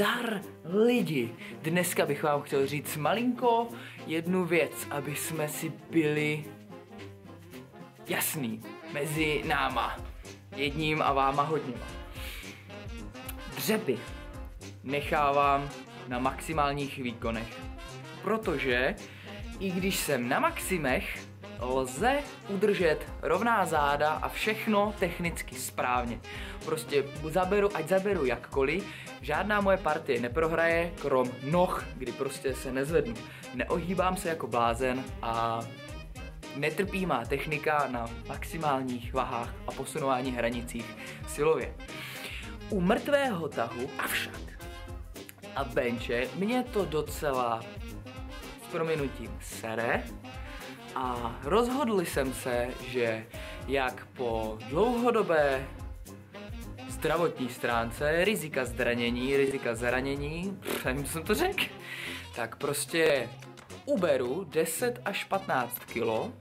zdar lidi! Dneska bych vám chtěl říct malinko jednu věc, aby jsme si byli jasný mezi náma, jedním a váma hodněma. Dřepy nechávám na maximálních výkonech, protože i když jsem na maximech, lze udržet rovná záda a všechno technicky správně. Prostě zaberu, ať zaberu jakkoliv, žádná moje partie neprohraje, krom noh, kdy prostě se nezvednu. Neohýbám se jako blázen a netrpí má technika na maximálních vahách a posunování hranicích silově. U mrtvého tahu avšak a benče mě to docela s prominutím sere, a rozhodl jsem se, že jak po dlouhodobé zdravotní stránce, rizika zranění, rizika zranění, pff, nevím, jsem to řekl, tak prostě uberu 10 až 15 kilo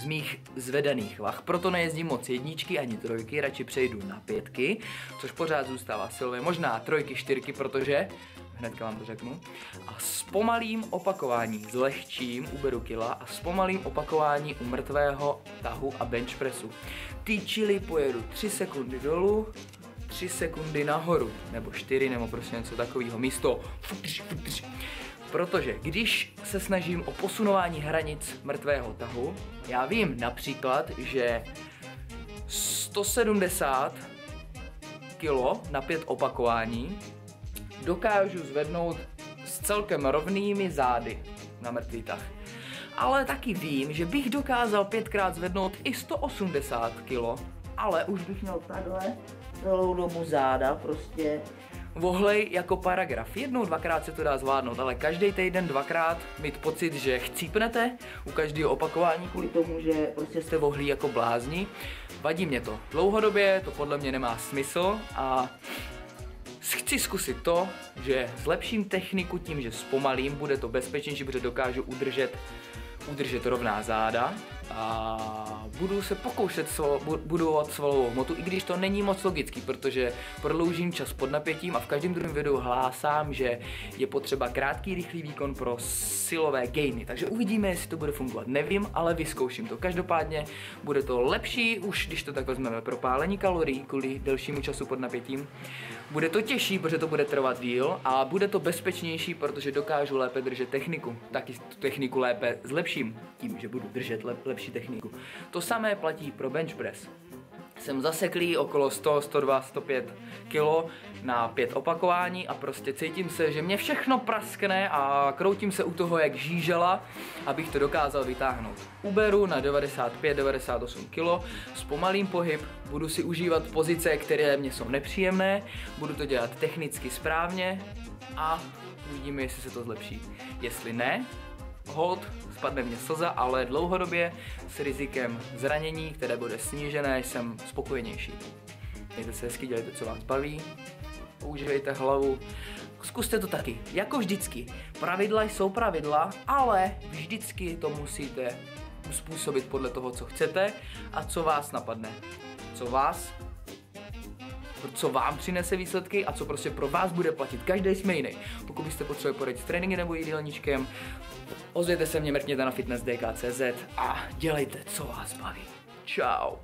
z mých zvedaných vah, proto nejezdím moc jedničky ani trojky, radši přejdu na pětky, což pořád zůstává silové, možná trojky, čtyřky, protože hnedka vám to řeknu. A s pomalým opakování, zlehčím, uberu kila a s pomalým opakování u mrtvého tahu a bench pressu. Týčili pojedu 3 sekundy dolů, 3 sekundy nahoru, nebo 4, nebo prostě něco takového, místo Protože když se snažím o posunování hranic mrtvého tahu, já vím například, že 170 kilo na pět opakování dokážu zvednout s celkem rovnými zády na mrtvý tah. Ale taky vím, že bych dokázal pětkrát zvednout i 180 kg, ale už bych měl takhle celou dobu záda, prostě vohlej jako paragraf. Jednou, dvakrát se to dá zvládnout, ale každý týden dvakrát mít pocit, že chcípnete u každého opakování kvůli tomu, že prostě jste vohlí jako blázni. Vadí mě to. Dlouhodobě to podle mě nemá smysl a chci zkusit to, že zlepším techniku tím, že zpomalím, bude to bezpečnější, protože dokážu udržet, udržet rovná záda a budu se pokoušet budovat svalovou hmotu, i když to není moc logický, protože prodloužím čas pod napětím a v každém druhém videu hlásám, že je potřeba krátký, rychlý výkon pro silové gainy. Takže uvidíme, jestli to bude fungovat. Nevím, ale vyzkouším to. Každopádně bude to lepší, už když to tak vezmeme pro pálení kalorií kvůli delšímu času pod napětím. Bude to těžší, protože to bude trvat díl a bude to bezpečnější, protože dokážu lépe držet techniku. Taky tu techniku lépe zlepším tím, že budu držet lépe lepší techniku. To samé platí pro bench press. Jsem zaseklý okolo 100, 102, 105 kg na pět opakování a prostě cítím se, že mě všechno praskne a kroutím se u toho jak žížela, abych to dokázal vytáhnout. Uberu na 95-98 kg, zpomalím pohyb, budu si užívat pozice, které mě jsou nepříjemné, budu to dělat technicky správně a uvidíme, jestli se to zlepší. Jestli ne, hold, spadne mě slza, ale dlouhodobě s rizikem zranění, které bude snížené, jsem spokojenější. Mějte se hezky, dělejte, co vás baví, používejte hlavu, zkuste to taky, jako vždycky. Pravidla jsou pravidla, ale vždycky to musíte uspůsobit podle toho, co chcete a co vás napadne. Co vás co vám přinese výsledky a co prostě pro vás bude platit. Každý jsme jiný. Pokud byste potřebovali poradit s tréninky nebo jídelníčkem, ozvěte se mě, mrkněte na fitnessdk.cz a dělejte, co vás baví. Ciao.